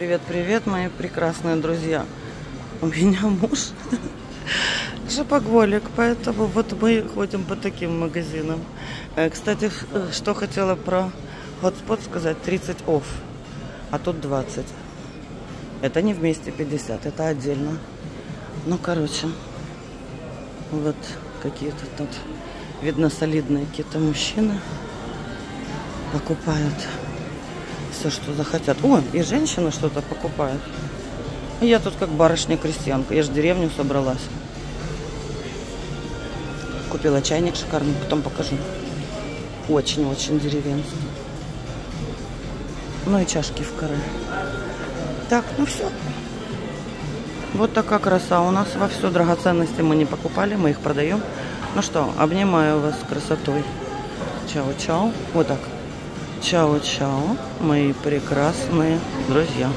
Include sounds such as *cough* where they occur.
Привет, привет, мои прекрасные друзья. У меня муж *laughs* шопоголик, поэтому вот мы ходим по таким магазинам. Э, Кстати, э, что хотела про Hotspot сказать, 30 офф, а тут 20. Это не вместе 50, это отдельно. Ну, короче, вот какие-то тут, видно, солидные какие-то мужчины покупают все, что захотят. О, и женщины что-то покупают. Я тут как барышня-крестьянка. Я же деревню собралась. Купила чайник шикарный, потом покажу. Очень-очень деревенский. Ну и чашки в каре. Так, ну все. Вот такая краса. У нас вовсю драгоценности мы не покупали, мы их продаем. Ну что, обнимаю вас красотой. Чао-чао. Вот так. Чао-чао, мои прекрасные друзья.